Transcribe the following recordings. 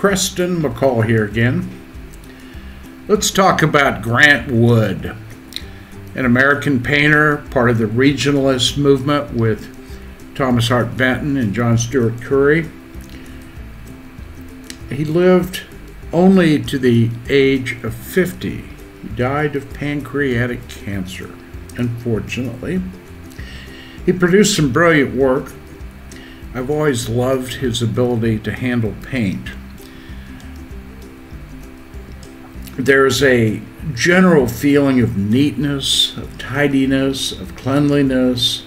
Preston McCall here again. Let's talk about Grant Wood, an American painter, part of the regionalist movement with Thomas Hart Benton and John Steuart Curry. He lived only to the age of 50. He died of pancreatic cancer, unfortunately. He produced some brilliant work. I've always loved his ability to handle paint. There's a general feeling of neatness, of tidiness, of cleanliness,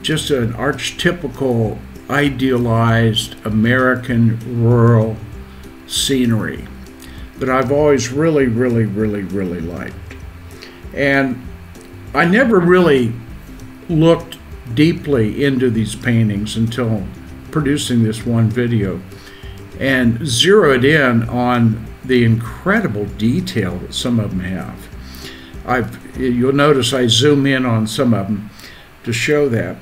just an archetypical, idealized American rural scenery that I've always really, really, really, really liked. And I never really looked deeply into these paintings until producing this one video and zeroed in on the incredible detail that some of them have. I've, you'll notice I zoom in on some of them to show that.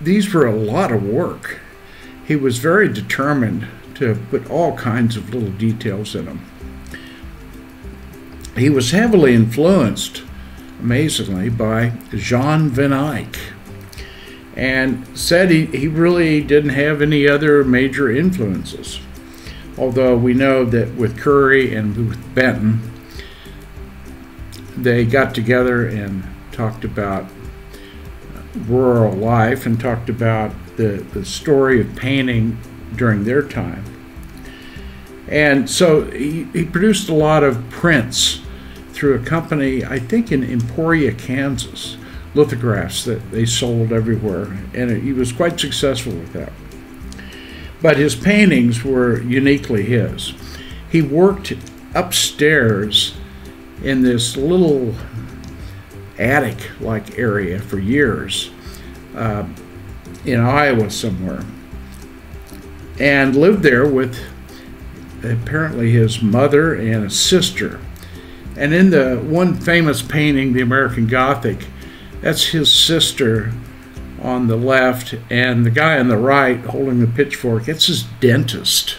These were a lot of work. He was very determined to put all kinds of little details in them. He was heavily influenced, amazingly, by Jan van Eyck and said he, he really didn't have any other major influences. Although we know that with Curry and with Benton, they got together and talked about rural life and talked about the, the story of painting during their time. And so he, he produced a lot of prints through a company, I think in Emporia, Kansas, lithographs that they sold everywhere. And he was quite successful with that. But his paintings were uniquely his. He worked upstairs in this little attic like area for years uh, in Iowa somewhere and lived there with apparently his mother and a sister. And in the one famous painting, the American Gothic, that's his sister on the left, and the guy on the right holding the pitchfork, it's his dentist.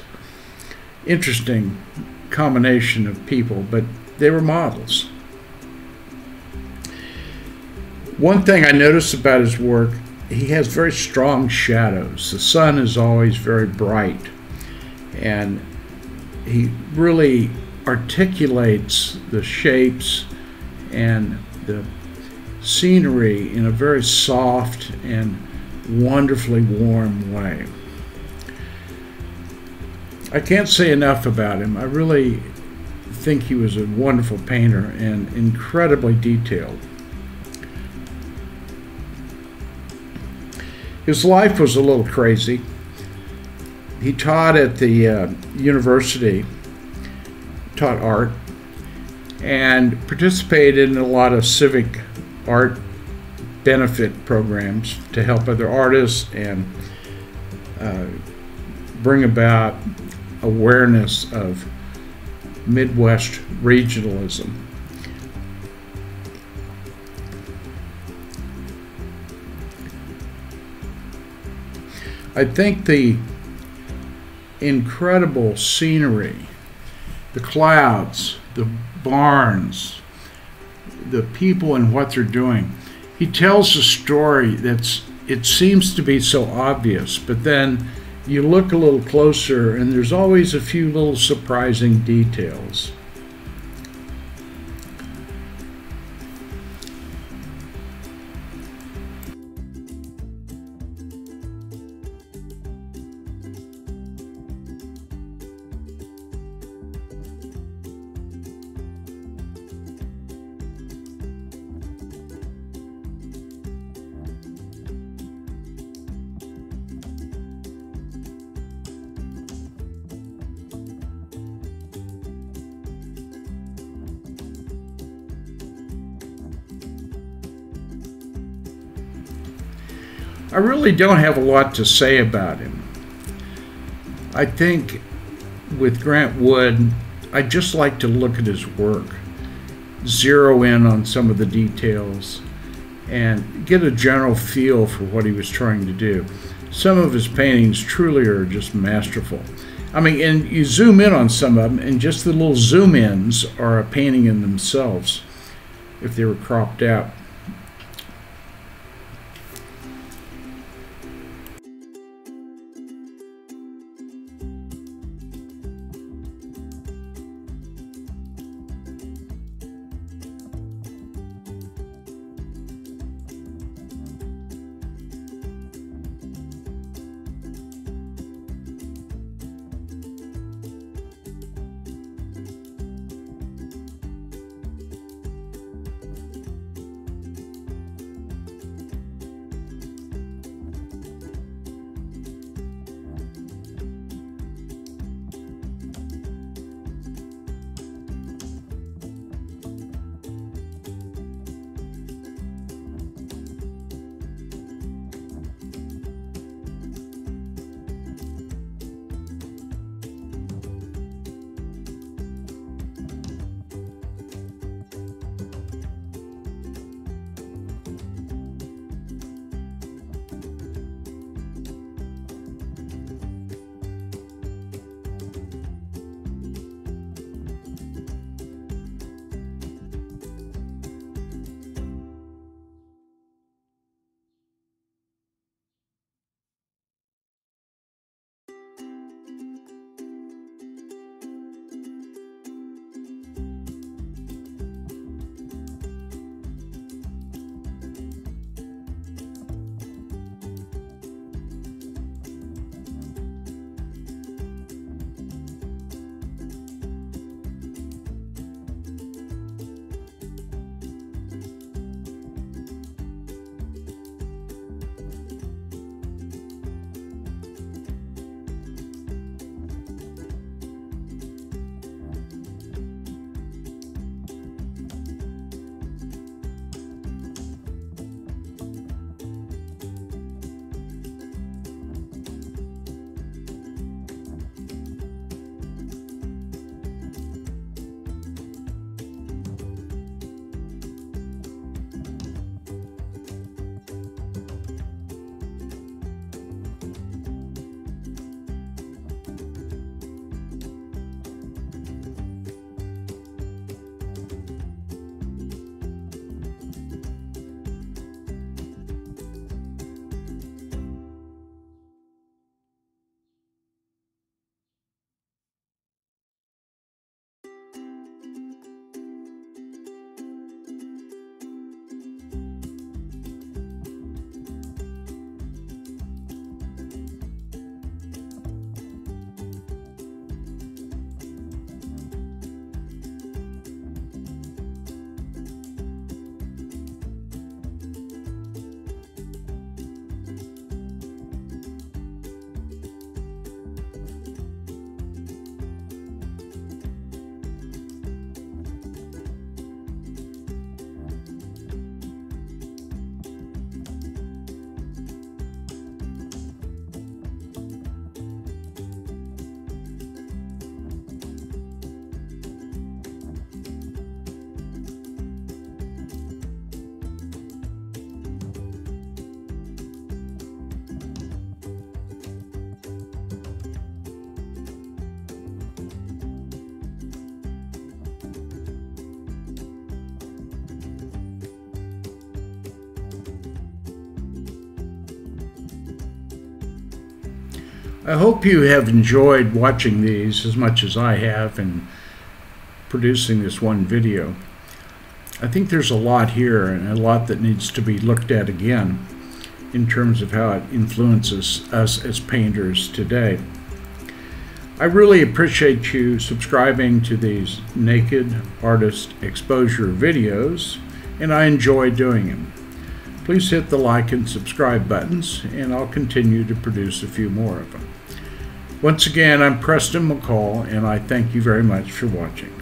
Interesting combination of people, but they were models. One thing I noticed about his work, he has very strong shadows. The sun is always very bright, and he really articulates the shapes and the scenery in a very soft and wonderfully warm way. I can't say enough about him. I really think he was a wonderful painter and incredibly detailed. His life was a little crazy. He taught at the uh, university, taught art, and participated in a lot of civic art benefit programs to help other artists and uh, bring about awareness of Midwest regionalism. I think the incredible scenery, the clouds, the barns, the people and what they're doing. He tells a story that's it seems to be so obvious, but then you look a little closer and there's always a few little surprising details. I really don't have a lot to say about him. I think with Grant Wood, I just like to look at his work, zero in on some of the details, and get a general feel for what he was trying to do. some of his paintings truly are just masterful. I mean, and you zoom in on some of them, and just the little zoom ins are a painting in themselves if they were cropped out. I hope you have enjoyed watching these as much as I have in producing this one video. I think there's a lot here and a lot that needs to be looked at again in terms of how it influences us as painters today. I really appreciate you subscribing to these Naked Artist Exposure videos, and I enjoy doing them. Please hit the like and subscribe buttons, and I'll continue to produce a few more of them. Once again, I'm Preston McCall, and I thank you very much for watching.